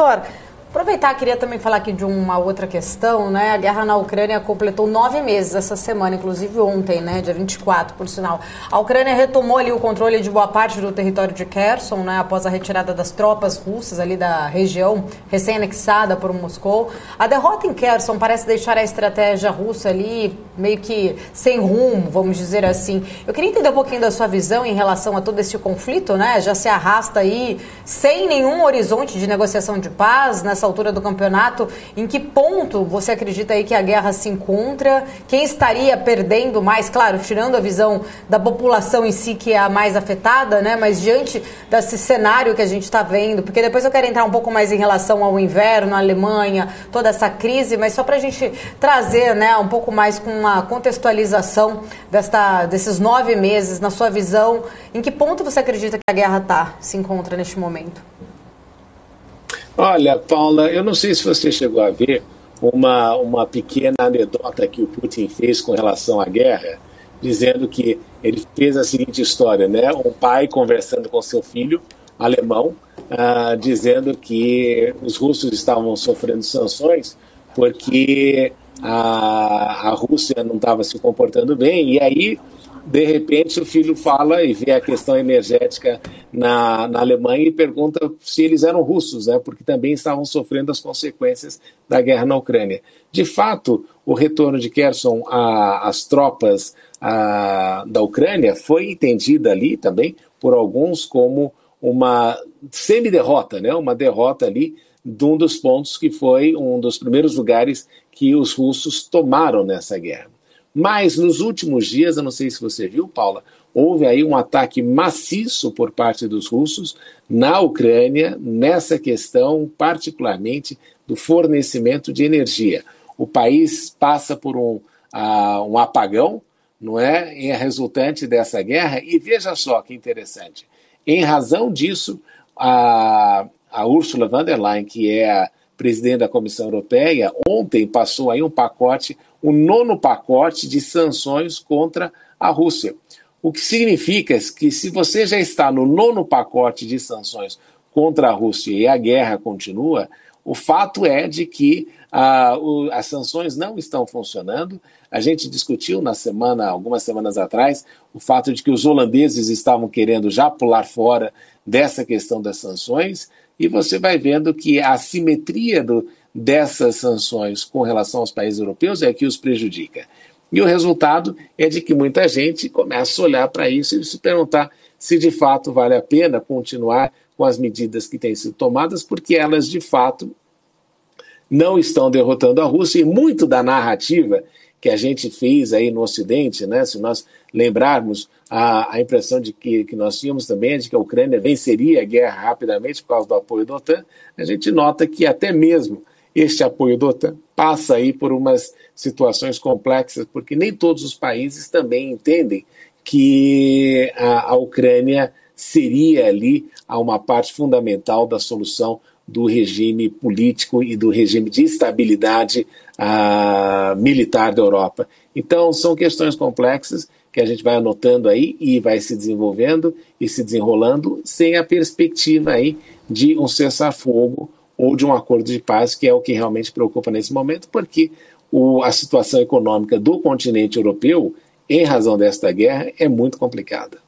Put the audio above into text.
Professor, Aproveitar, queria também falar aqui de uma outra questão, né? A guerra na Ucrânia completou nove meses essa semana, inclusive ontem, né? Dia 24, por sinal. A Ucrânia retomou ali o controle de boa parte do território de Kherson, né? Após a retirada das tropas russas ali da região, recém-anexada por Moscou. A derrota em Kherson parece deixar a estratégia russa ali meio que sem rumo, vamos dizer assim. Eu queria entender um pouquinho da sua visão em relação a todo esse conflito, né? Já se arrasta aí sem nenhum horizonte de negociação de paz, nessa altura do campeonato, em que ponto você acredita aí que a guerra se encontra? Quem estaria perdendo mais? Claro, tirando a visão da população em si, que é a mais afetada, né? Mas diante desse cenário que a gente está vendo, porque depois eu quero entrar um pouco mais em relação ao inverno, a Alemanha, toda essa crise, mas só para a gente trazer, né, um pouco mais com uma contextualização desta, desses nove meses, na sua visão, em que ponto você acredita que a guerra tá, se encontra neste momento? Olha, Paula, eu não sei se você chegou a ver uma, uma pequena anedota que o Putin fez com relação à guerra, dizendo que ele fez a seguinte história, né? Um pai conversando com seu filho alemão, uh, dizendo que os russos estavam sofrendo sanções porque a, a Rússia não estava se comportando bem, e aí de repente o filho fala e vê a questão energética na, na Alemanha e pergunta se eles eram russos, né, porque também estavam sofrendo as consequências da guerra na Ucrânia. De fato, o retorno de Kherson às tropas da Ucrânia foi entendida ali também por alguns como uma semi-derrota, né, uma derrota ali de um dos pontos que foi um dos primeiros lugares que os russos tomaram nessa guerra. Mas nos últimos dias, eu não sei se você viu, Paula, houve aí um ataque maciço por parte dos russos na Ucrânia nessa questão, particularmente do fornecimento de energia. O país passa por um, uh, um apagão, não é? Em resultante dessa guerra, e veja só que interessante. Em razão disso, a, a Ursula von der Leyen, que é a presidente da Comissão Europeia, ontem passou aí um pacote o nono pacote de sanções contra a Rússia. O que significa que se você já está no nono pacote de sanções contra a Rússia e a guerra continua, o fato é de que ah, o, as sanções não estão funcionando. A gente discutiu na semana, algumas semanas atrás, o fato de que os holandeses estavam querendo já pular fora dessa questão das sanções, e você vai vendo que a simetria do, dessas sanções com relação aos países europeus é que os prejudica. E o resultado é de que muita gente começa a olhar para isso e se perguntar se de fato vale a pena continuar com as medidas que têm sido tomadas, porque elas de fato não estão derrotando a Rússia e muito da narrativa que a gente fez aí no Ocidente, né? Se nós lembrarmos a, a impressão de que, que nós tínhamos também é de que a Ucrânia venceria a guerra rapidamente por causa do apoio da OTAN, a gente nota que até mesmo este apoio da OTAN passa aí por umas situações complexas, porque nem todos os países também entendem que a, a Ucrânia seria ali uma parte fundamental da solução do regime político e do regime de estabilidade uh, militar da Europa. Então, são questões complexas que a gente vai anotando aí e vai se desenvolvendo e se desenrolando sem a perspectiva aí de um cessar-fogo ou de um acordo de paz, que é o que realmente preocupa nesse momento, porque o, a situação econômica do continente europeu, em razão desta guerra, é muito complicada.